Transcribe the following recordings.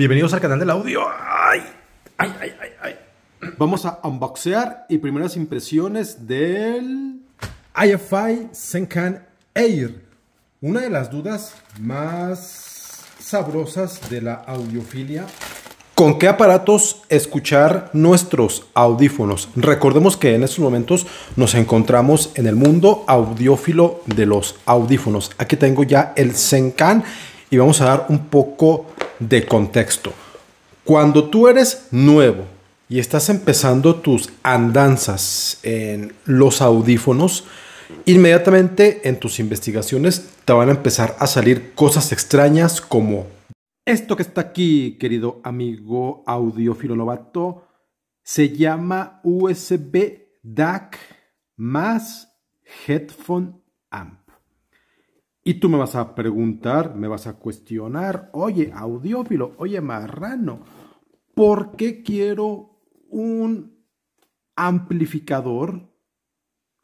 Bienvenidos al canal del audio. Vamos a unboxear y primeras impresiones del IFI Senkan Air. Una de las dudas más sabrosas de la audiofilia. ¿Con qué aparatos escuchar nuestros audífonos? Recordemos que en estos momentos nos encontramos en el mundo audiófilo de los audífonos. Aquí tengo ya el Senkan y vamos a dar un poco de contexto. Cuando tú eres nuevo y estás empezando tus andanzas en los audífonos, inmediatamente en tus investigaciones te van a empezar a salir cosas extrañas como esto que está aquí, querido amigo audiófilo novato, se llama USB DAC más Headphone. Y tú me vas a preguntar, me vas a cuestionar, oye, audiófilo, oye, marrano, ¿por qué quiero un amplificador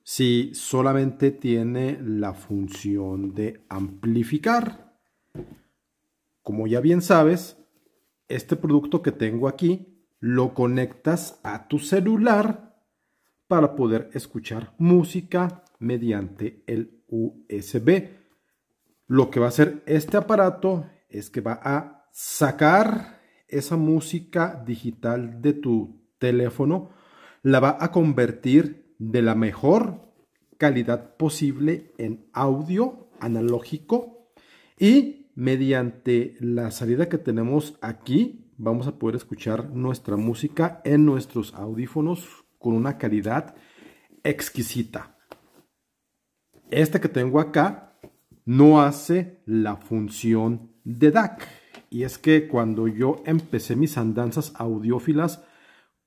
si solamente tiene la función de amplificar? Como ya bien sabes, este producto que tengo aquí lo conectas a tu celular para poder escuchar música mediante el USB. Lo que va a hacer este aparato es que va a sacar esa música digital de tu teléfono, la va a convertir de la mejor calidad posible en audio analógico y mediante la salida que tenemos aquí vamos a poder escuchar nuestra música en nuestros audífonos con una calidad exquisita. Este que tengo acá no hace la función de DAC. Y es que cuando yo empecé mis andanzas audiófilas,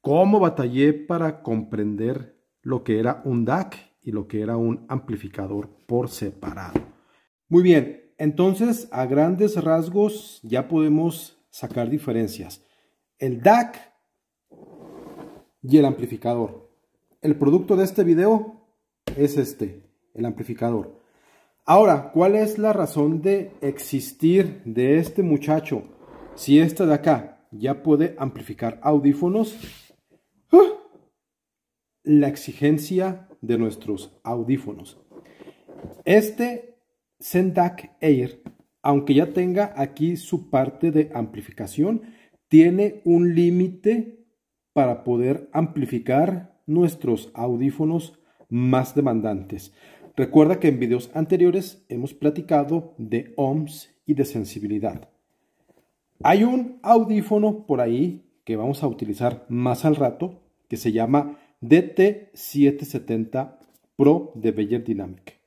cómo batallé para comprender lo que era un DAC y lo que era un amplificador por separado. Muy bien, entonces a grandes rasgos ya podemos sacar diferencias. El DAC y el amplificador. El producto de este video es este, el amplificador. Ahora, ¿cuál es la razón de existir de este muchacho? Si este de acá ya puede amplificar audífonos, ¡ah! la exigencia de nuestros audífonos. Este Sendak Air, aunque ya tenga aquí su parte de amplificación, tiene un límite para poder amplificar nuestros audífonos más demandantes. Recuerda que en videos anteriores hemos platicado de ohms y de sensibilidad. Hay un audífono por ahí que vamos a utilizar más al rato que se llama DT770 Pro de Beyer Dynamic.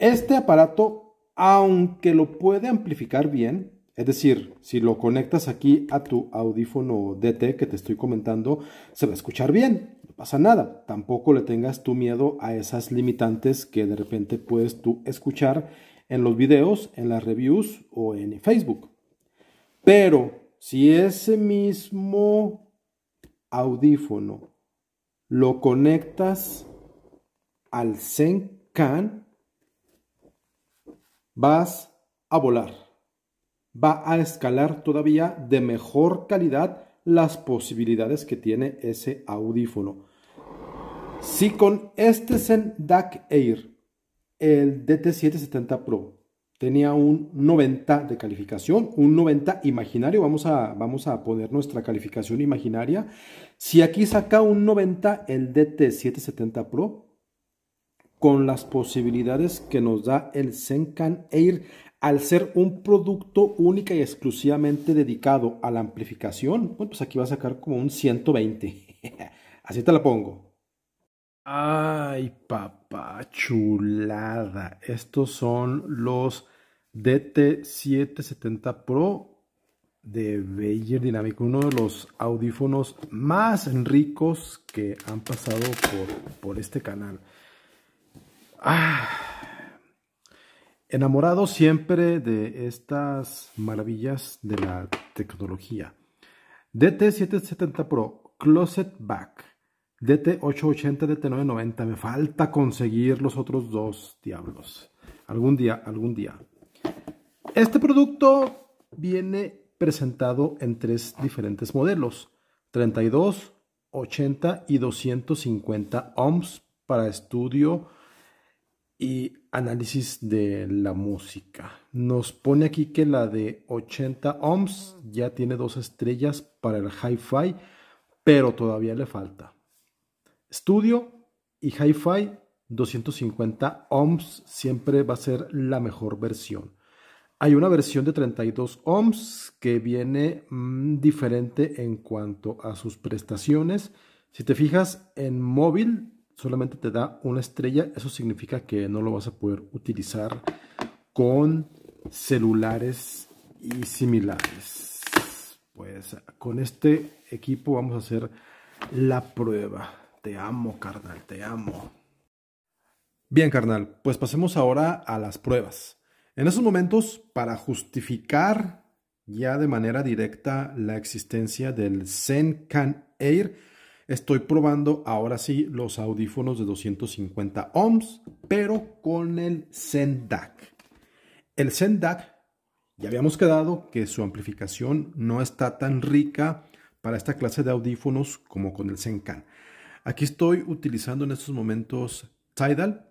Este aparato, aunque lo puede amplificar bien, es decir, si lo conectas aquí a tu audífono DT que te estoy comentando, se va a escuchar bien pasa nada. Tampoco le tengas tu miedo a esas limitantes que de repente puedes tú escuchar en los videos, en las reviews o en Facebook. Pero si ese mismo audífono lo conectas al Zencan, vas a volar. Va a escalar todavía de mejor calidad las posibilidades que tiene ese audífono. Si con este Zen DAC Air, el DT770 Pro, tenía un 90 de calificación, un 90 imaginario, vamos a, vamos a poner nuestra calificación imaginaria. Si aquí saca un 90 el DT770 Pro, con las posibilidades que nos da el Zencan Air al ser un producto única y exclusivamente dedicado a la amplificación, bueno, pues aquí va a sacar como un 120. Así te la pongo. Ay, papá, chulada. Estos son los DT770 Pro de Beyer Dynamic, uno de los audífonos más ricos que han pasado por, por este canal. Ah, Enamorado siempre de estas maravillas de la tecnología. DT770 Pro, Closet Back, DT880, DT990. Me falta conseguir los otros dos diablos. Algún día, algún día. Este producto viene presentado en tres diferentes modelos, 32, 80 y 250 ohms para estudio y análisis de la música. Nos pone aquí que la de 80 ohms ya tiene dos estrellas para el hi-fi, pero todavía le falta. Estudio y hi-fi 250 ohms siempre va a ser la mejor versión. Hay una versión de 32 ohms que viene mm, diferente en cuanto a sus prestaciones. Si te fijas en móvil, solamente te da una estrella. Eso significa que no lo vas a poder utilizar con celulares y similares. Pues con este equipo vamos a hacer la prueba. Te amo, carnal, te amo. Bien, carnal, pues pasemos ahora a las pruebas. En esos momentos, para justificar ya de manera directa la existencia del Zencan Air, estoy probando ahora sí los audífonos de 250 ohms, pero con el Zendac. El Zendac, ya habíamos quedado que su amplificación no está tan rica para esta clase de audífonos como con el Zencan. Aquí estoy utilizando en estos momentos Tidal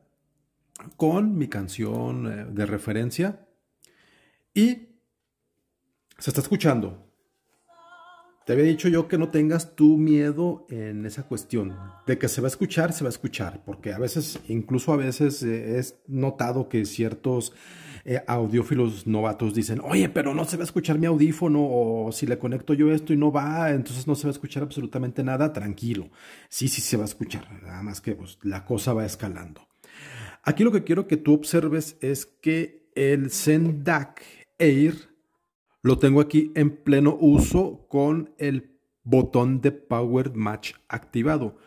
con mi canción eh, de referencia y se está escuchando. Te había dicho yo que no tengas tu miedo en esa cuestión. De que se va a escuchar, se va a escuchar. Porque a veces, incluso a veces, eh, es notado que ciertos eh, audiófilos novatos dicen, oye, pero no se va a escuchar mi audífono. O si le conecto yo esto y no va, entonces no se va a escuchar absolutamente nada. Tranquilo. Sí, sí se va a escuchar. Nada más que pues, la cosa va escalando. Aquí lo que quiero que tú observes es que el Zendac Air lo tengo aquí en pleno uso con el botón de Power Match activado.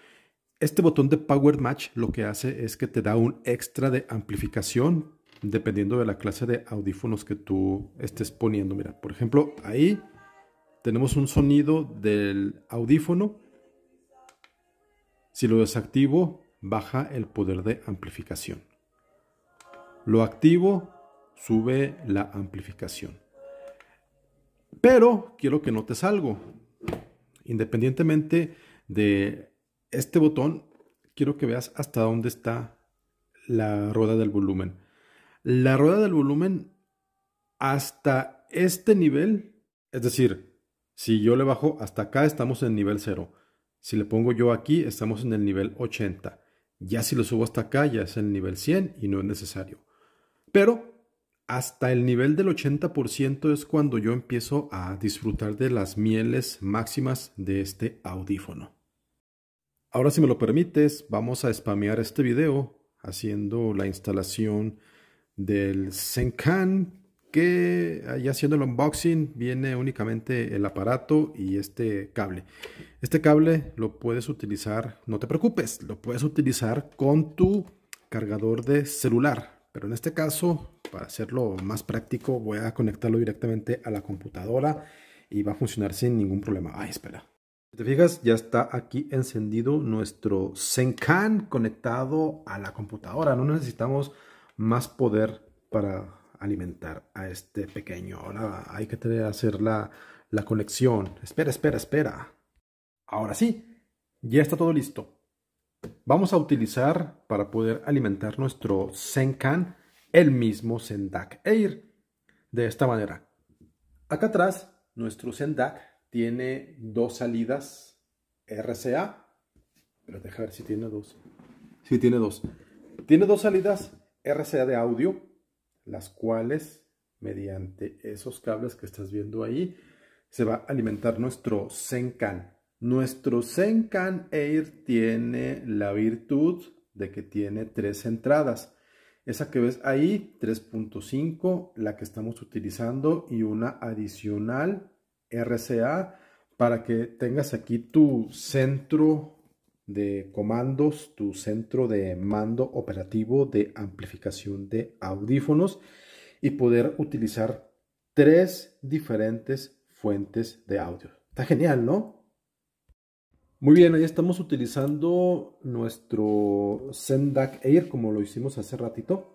Este botón de Power Match lo que hace es que te da un extra de amplificación dependiendo de la clase de audífonos que tú estés poniendo. Mira, por ejemplo, ahí tenemos un sonido del audífono. Si lo desactivo, baja el poder de amplificación. Lo activo, sube la amplificación. Pero quiero que notes algo. Independientemente de este botón, quiero que veas hasta dónde está la rueda del volumen. La rueda del volumen hasta este nivel, es decir, si yo le bajo hasta acá, estamos en nivel 0. Si le pongo yo aquí, estamos en el nivel 80. Ya si lo subo hasta acá, ya es el nivel 100 y no es necesario. Pero hasta el nivel del 80% es cuando yo empiezo a disfrutar de las mieles máximas de este audífono. Ahora si me lo permites, vamos a spamear este video haciendo la instalación del Zencan que ya haciendo el unboxing viene únicamente el aparato y este cable. Este cable lo puedes utilizar, no te preocupes, lo puedes utilizar con tu cargador de celular. Pero en este caso, para hacerlo más práctico, voy a conectarlo directamente a la computadora y va a funcionar sin ningún problema. Ay, espera. Si te fijas, ya está aquí encendido nuestro Zencan conectado a la computadora. No necesitamos más poder para alimentar a este pequeño. Ahora hay que hacer la, la conexión. Espera, espera, espera. Ahora sí, ya está todo listo. Vamos a utilizar para poder alimentar nuestro Zencan el mismo Zendac Air. De esta manera. Acá atrás, nuestro Zendac tiene dos salidas RCA. Pero deja ver si tiene dos. Sí, tiene dos. Tiene dos salidas RCA de audio, las cuales, mediante esos cables que estás viendo ahí, se va a alimentar nuestro Zencan. Nuestro Zencan Air tiene la virtud de que tiene tres entradas. Esa que ves ahí, 3.5, la que estamos utilizando y una adicional RCA para que tengas aquí tu centro de comandos, tu centro de mando operativo de amplificación de audífonos y poder utilizar tres diferentes fuentes de audio. Está genial, ¿no? Muy bien, ahí estamos utilizando nuestro Zendac Air como lo hicimos hace ratito.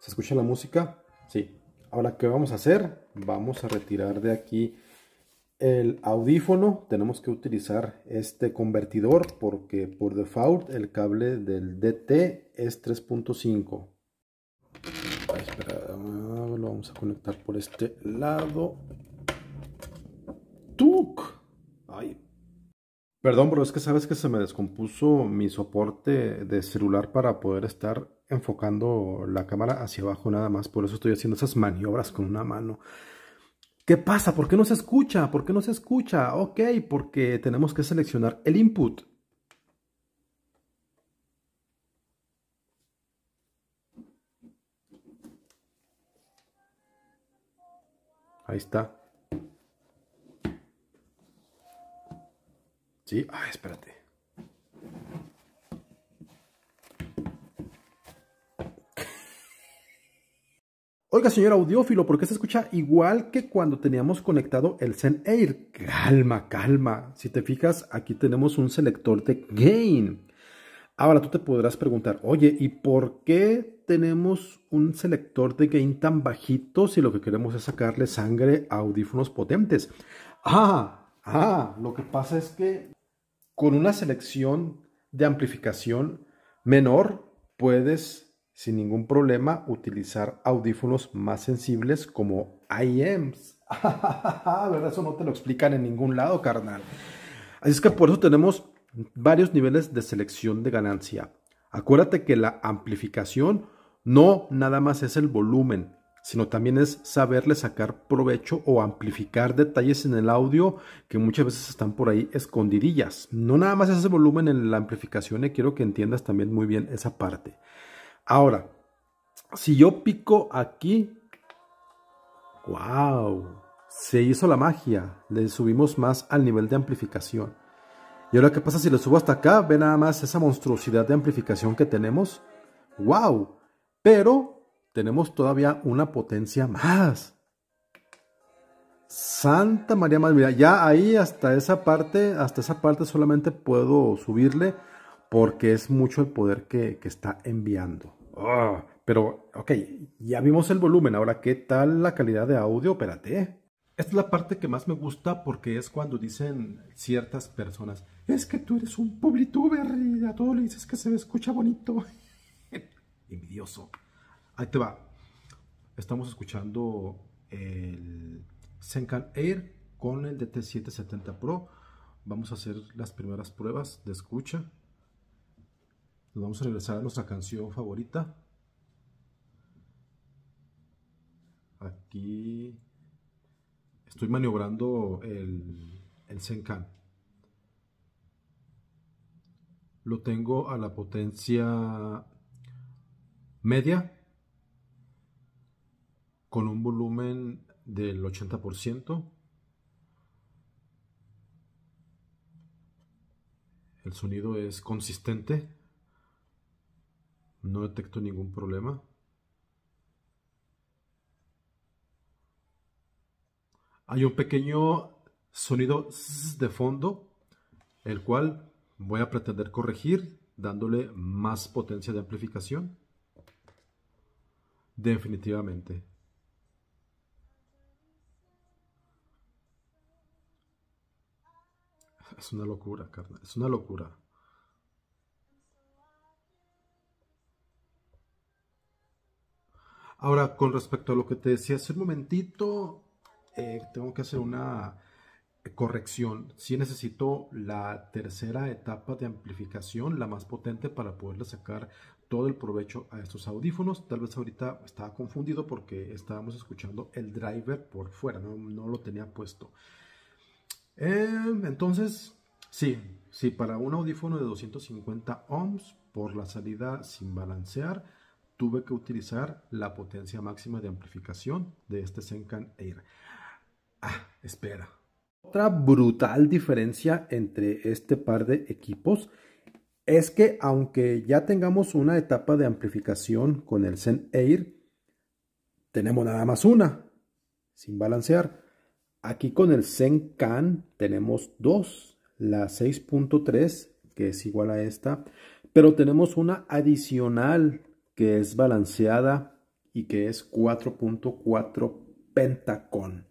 ¿Se escucha la música? Sí. Ahora, ¿qué vamos a hacer? Vamos a retirar de aquí el audífono. Tenemos que utilizar este convertidor porque por default el cable del DT es 3.5. Lo vamos a conectar por este lado. ¡Tuc! Ay, Perdón, pero es que sabes que se me descompuso mi soporte de celular para poder estar enfocando la cámara hacia abajo nada más. Por eso estoy haciendo esas maniobras con una mano. ¿Qué pasa? ¿Por qué no se escucha? ¿Por qué no se escucha? Ok, porque tenemos que seleccionar el input. Ahí está. Sí, ah, espérate. Oiga, señor audiófilo, ¿por qué se escucha igual que cuando teníamos conectado el Zen Air? Calma, calma. Si te fijas, aquí tenemos un selector de gain. Ahora tú te podrás preguntar, oye, ¿y por qué tenemos un selector de gain tan bajito si lo que queremos es sacarle sangre a audífonos potentes? Ah, ah, lo que pasa es que con una selección de amplificación menor puedes sin ningún problema utilizar audífonos más sensibles como IEMs. ¿Verdad? Eso no te lo explican en ningún lado, carnal. Así es que por eso tenemos varios niveles de selección de ganancia. Acuérdate que la amplificación no nada más es el volumen, sino también es saberle sacar provecho o amplificar detalles en el audio que muchas veces están por ahí escondidillas. No nada más ese volumen en la amplificación, y quiero que entiendas también muy bien esa parte. Ahora, si yo pico aquí, wow, se hizo la magia, le subimos más al nivel de amplificación. Y ahora, ¿qué pasa si le subo hasta acá? Ve nada más esa monstruosidad de amplificación que tenemos. ¡Wow! Pero tenemos todavía una potencia más. Santa María Madre, mira, ya ahí hasta esa parte, hasta esa parte solamente puedo subirle porque es mucho el poder que, está enviando. Ah, pero, ok, ya vimos el volumen, ahora, ¿qué tal la calidad de audio? Espérate. Esta es la parte que más me gusta porque es cuando dicen ciertas personas, es que tú eres un publituber y a todo le dices que se escucha bonito. Envidioso. Ahí te va. Estamos escuchando el Senkan Air con el DT770 Pro. Vamos a hacer las primeras pruebas de escucha. Nos vamos a regresar a nuestra canción favorita. Aquí estoy maniobrando el, el Senkan. Lo tengo a la potencia media con un volumen del 80%. El sonido es consistente. No detecto ningún problema. Hay un pequeño sonido de fondo, el cual voy a pretender corregir dándole más potencia de amplificación. Definitivamente. Es una locura, carnal. Es una locura. Ahora, con respecto a lo que te decía hace un momentito, eh, tengo que hacer una corrección. Si necesito la tercera etapa de amplificación, la más potente para poderle sacar todo el provecho a estos audífonos. Tal vez ahorita estaba confundido porque estábamos escuchando el driver por fuera, no, no lo tenía puesto. Em, entonces, sí, sí, para un audífono de 250 ohms por la salida sin balancear, tuve que utilizar la potencia máxima de amplificación de este Senkan Air. Ah, espera. Otra brutal diferencia entre este par de equipos es que aunque ya tengamos una etapa de amplificación con el Zen Air, tenemos nada más una, sin balancear. Aquí con el Zencan tenemos dos, la 6.3 que es igual a esta, pero tenemos una adicional que es balanceada y que es 4.4 Pentacon.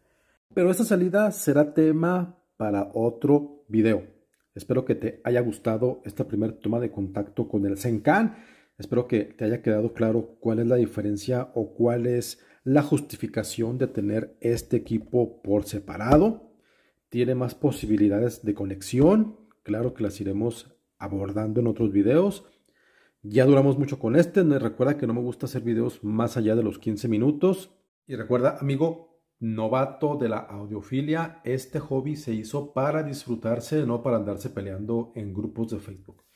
Pero esta salida será tema para otro video. Espero que te haya gustado esta primera toma de contacto con el Senkan. Espero que te haya quedado claro cuál es la diferencia o cuál es la justificación de tener este equipo por separado. Tiene más posibilidades de conexión. Claro que las iremos abordando en otros videos. Ya duramos mucho con este. Recuerda que no me gusta hacer videos más allá de los 15 minutos. Y recuerda, amigo novato de la audiofilia, este hobby se hizo para disfrutarse, no para andarse peleando en grupos de Facebook.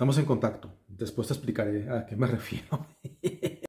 Estamos en contacto. Después te explicaré a qué me refiero.